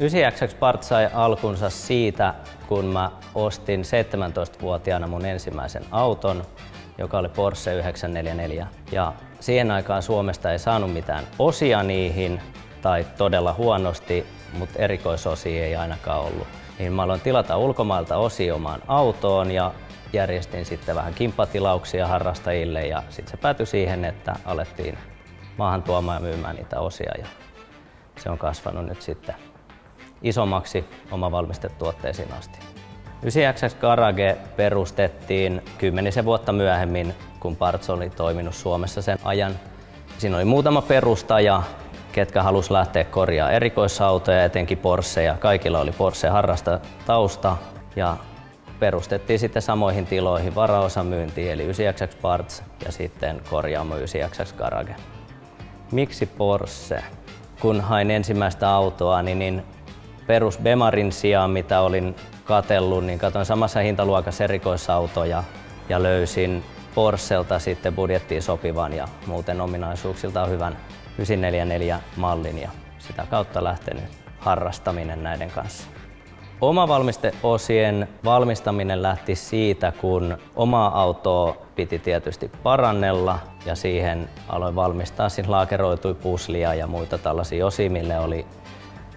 9XX Part sai alkunsa siitä, kun mä ostin 17-vuotiaana mun ensimmäisen auton, joka oli Porsche 944. Ja siihen aikaan Suomesta ei saanut mitään osia niihin, tai todella huonosti, mutta erikoisosia ei ainakaan ollut. Niin mä aloin tilata ulkomailta osia omaan autoon ja järjestin sitten vähän kimppatilauksia harrastajille ja sitten se päätyi siihen, että alettiin maahan tuomaan ja myymään niitä osia ja se on kasvanut nyt sitten isommaksi oma valmistetuotteisiin asti. 9XX Garage perustettiin kymmenisen vuotta myöhemmin, kun Parts oli toiminut Suomessa sen ajan. Siinä oli muutama perustaja, ketkä halus lähteä korjaa erikoisautoja, etenkin Porscheja. Kaikilla oli Porsche harrasta tausta ja perustettiin sitten samoihin tiloihin varaosamyynti eli 9XX Parts ja sitten korjaamo 9XX Garage. Miksi Porsche? Kun hain ensimmäistä autoa, niin, niin perus Bemarin sijaan, mitä olin katellut, niin katsoin samassa hintaluokassa erikoisautoja ja löysin Porschelta sitten budjettiin sopivan ja muuten ominaisuuksiltaan hyvän 944 mallin ja sitä kautta lähtenyt harrastaminen näiden kanssa. Oma valmisteosien valmistaminen lähti siitä, kun omaa autoa piti tietysti parannella ja siihen aloin valmistaa siis laakeroitui puslia ja muita tällaisia osia, mille oli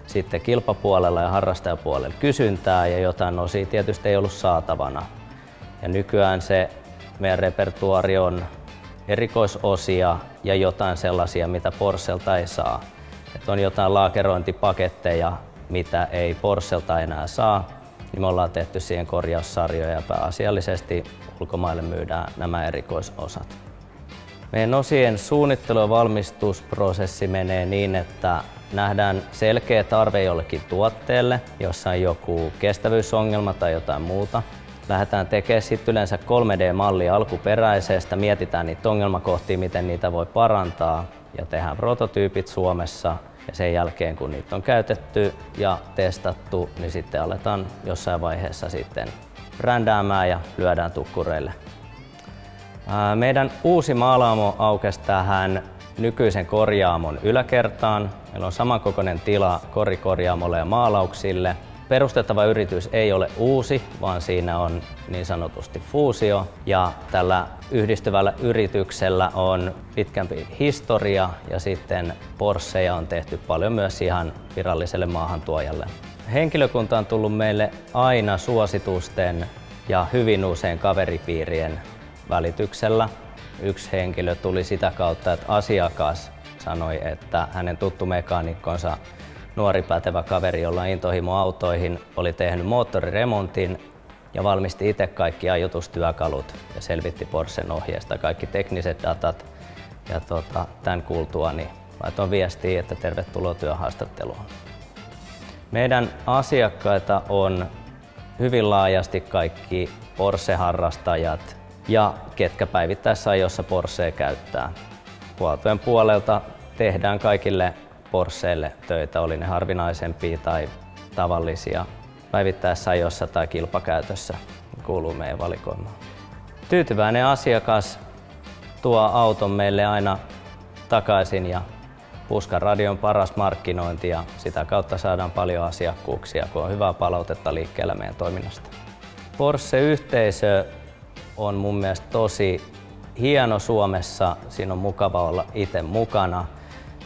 sitten kilpapuolella ja harrastajapuolella kysyntää ja jotain osia tietysti ei ollut saatavana. Ja nykyään se meidän repertuari on erikoisosia ja jotain sellaisia, mitä Porselta ei saa. Et on jotain laakerointipaketteja, mitä ei Porselta enää saa, niin me ollaan tehty siihen korjaussarjoja ja pääasiallisesti ulkomaille myydään nämä erikoisosat. Meidän osien suunnittelu- ja valmistusprosessi menee niin, että nähdään selkeä tarve jollekin tuotteelle, jossa on joku kestävyysongelma tai jotain muuta. Lähdetään tekemään sitten yleensä 3D-malli alkuperäisestä, mietitään niitä ongelmakohtia, miten niitä voi parantaa ja tehdään prototyypit Suomessa. Ja sen jälkeen kun niitä on käytetty ja testattu, niin sitten aletaan jossain vaiheessa sitten brändäämään ja lyödään tukkureille. Meidän uusi maalaamo aukesi tähän nykyisen korjaamon yläkertaan. Meillä on samankokoinen tila korikorjaamolle ja maalauksille. Perustettava yritys ei ole uusi, vaan siinä on niin sanotusti fuusio ja tällä yhdistyvällä yrityksellä on pitkämpi historia ja sitten Porscheja on tehty paljon myös ihan viralliselle maahantuojalle. Henkilökunta on tullut meille aina suositusten ja hyvin usein kaveripiirien välityksellä. Yksi henkilö tuli sitä kautta, että asiakas sanoi, että hänen tuttu mekaanikkonsa nuori pätevä kaveri, jolla on intohimo autoihin, oli tehnyt moottoriremontin ja valmisti itse kaikki ajoitustyökalut ja selvitti Porschen ohjeesta kaikki tekniset datat. Ja tota, tämän kuultua niin laitoin viestiä, että tervetuloa työhaastatteluun. Meidän asiakkaita on hyvin laajasti kaikki Porsche-harrastajat ja ketkä päivittäisessä ajossa Porschea käyttää. Huoltojen puolelta tehdään kaikille Porscheille töitä, oli ne harvinaisempia tai tavallisia päivittäisessä ajossa tai kilpakäytössä kuuluu meidän valikoimaan. Tyytyväinen asiakas tuo auton meille aina takaisin ja Puskan radion paras markkinointi ja sitä kautta saadaan paljon asiakkuuksia, kun on hyvää palautetta liikkeellä meidän toiminnasta. Porsche-yhteisö on mun mielestä tosi hieno Suomessa. Siinä on mukava olla itse mukana.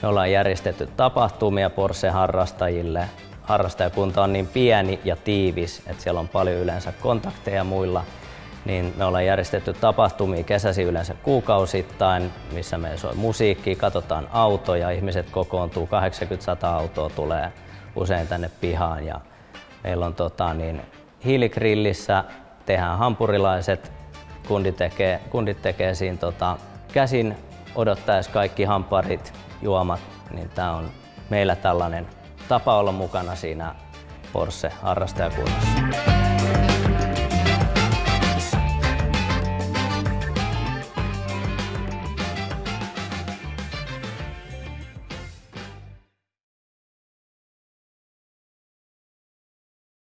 Me ollaan järjestetty tapahtumia Porsche-harrastajille. Harrastajakunta on niin pieni ja tiivis, että siellä on paljon yleensä kontakteja muilla. Niin me ollaan järjestetty tapahtumia kesäsi yleensä kuukausittain, missä me soi musiikkia, katsotaan autoja, ihmiset kokoontuu, 80-100 autoa tulee usein tänne pihaan. Ja meillä on tota, niin, hiiligrillissä tehdään hampurilaiset, kundit tekee, kundit tekee siinä tota, käsin odottaessa kaikki hamparit, juomat, niin tämä on meillä tällainen tapa olla mukana siinä Porsche-harrastajakunnassa.